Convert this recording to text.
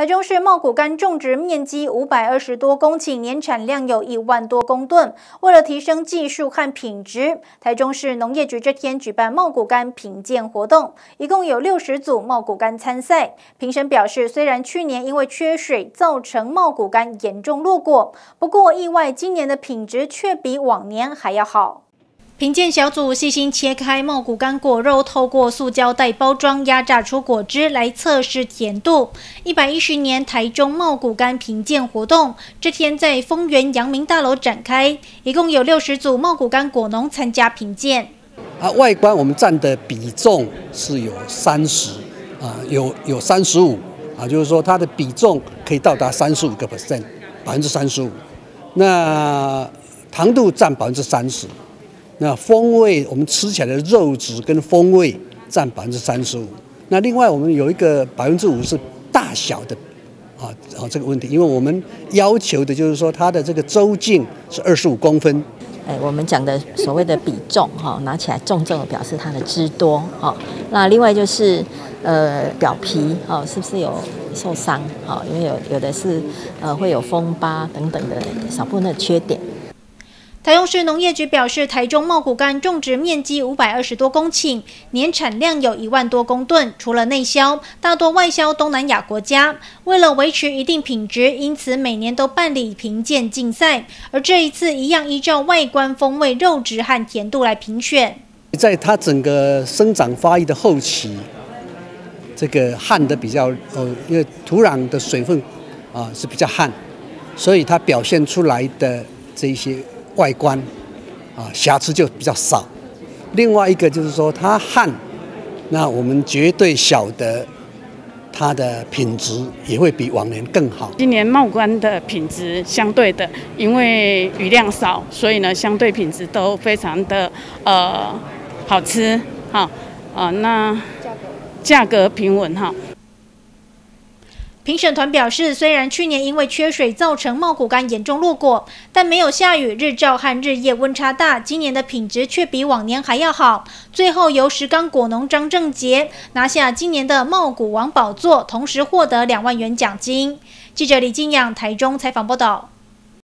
台中市茂谷柑种植面积五百二十多公顷，年产量有一万多公吨。为了提升技术和品质，台中市农业局这天举办茂谷柑品鉴活动，一共有六十组茂谷柑参赛。评审表示，虽然去年因为缺水造成茂谷柑严重落果，不过意外今年的品质却比往年还要好。品鉴小组细心切开茂谷柑果肉，透过塑胶袋包装压榨出果汁来测试甜度。一百一十年台中茂谷柑品鉴活动这天在丰原阳明大楼展开，一共有六十组茂谷柑果农参加品鉴。啊，外观我们占的比重是有三十啊，有有三十五啊，就是说它的比重可以到达三十五个 percent，百分之三十五。那糖度占百分之三十。那风味，我们吃起来的肉质跟风味占百分之三十五。那另外我们有一个百分之五是大小的，啊啊这个问题，因为我们要求的就是说它的这个周径是二十五公分。哎，我们讲的所谓的比重哈，拿起来重重的表示它的汁多哈。那另外就是呃表皮哈是不是有受伤哈？因为有有的是呃会有风疤等等的少部分的缺点。台中市农业局表示，台中茂谷柑种植面积五百二十多公顷，年产量有一万多公吨。除了内销，大多外销东南亚国家。为了维持一定品质，因此每年都办理评鉴竞赛。而这一次一样依照外观、风味、肉质和甜度来评选。在它整个生长发育的后期，这个旱的比较呃，因为土壤的水分啊是比较旱，所以它表现出来的这一些。外观啊瑕疵就比较少，另外一个就是说它旱，那我们绝对晓得它的品质也会比往年更好。今年茂关的品质相对的，因为雨量少，所以呢相对品质都非常的呃好吃哈啊那价格平稳哈。评审团表示，虽然去年因为缺水造成茂谷柑严重落果，但没有下雨，日照和日夜温差大，今年的品质却比往年还要好。最后由石冈果农张正杰拿下今年的茂谷王宝座，同时获得两万元奖金。记者李金阳台中采访报道。